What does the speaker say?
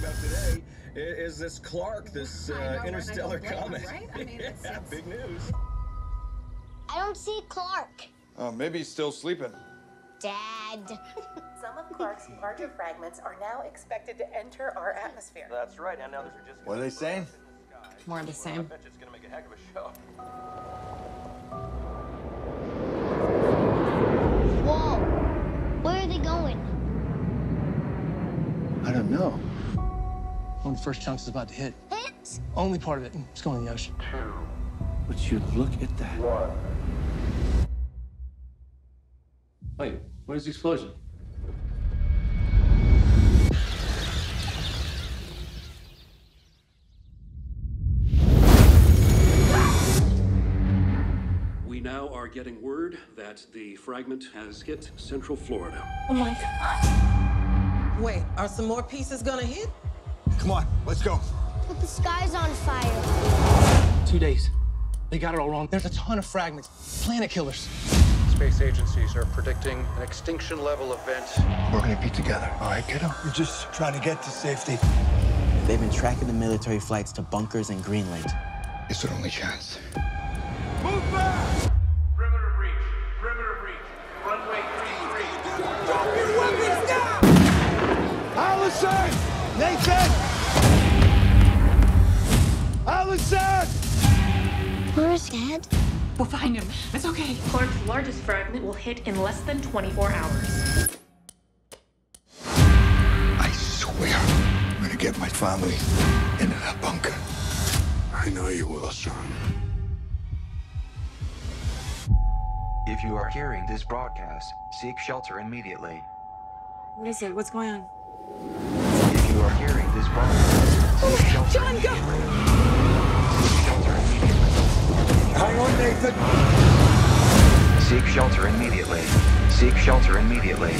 today i- is this Clark, this I know, uh, right? Interstellar don't him, comet. right? I mean, yeah, it's- big news. I don't see Clark. Oh, maybe he's still sleeping. Dad. Some of Clark's larger fragments are now expected to enter our atmosphere. That's right, and now these are just. What are they saying? More of the I same. bet it's gonna make a heck of a show. Whoa. Where are they going? I don't know. When the first chunk is about to hit, Hit? only part of it. it is going in the ocean. Would you look at that? Wait, where's the explosion? We now are getting word that the fragment has hit Central Florida. Oh my god. Wait, are some more pieces gonna hit? Come on, let's go. But the sky's on fire. Two days. They got it all wrong. There's a ton of fragments. Planet killers. Space agencies are predicting an extinction level event. We're gonna be together, all right, kiddo? We're just trying to get to safety. They've been tracking the military flights to bunkers in Greenland. It's our only chance. Move back! Perimeter breach. Perimeter breach. Runway 33. Allison! Nathan! Dad? We'll find him. It's okay. Clark's largest fragment will hit in less than 24 hours. I swear, I'm gonna get my family into that bunker. I know you will, son. If you are hearing this broadcast, seek shelter immediately. What is it? What's going on? If you are hearing this broadcast, seek shelter Seek shelter immediately. Seek shelter immediately.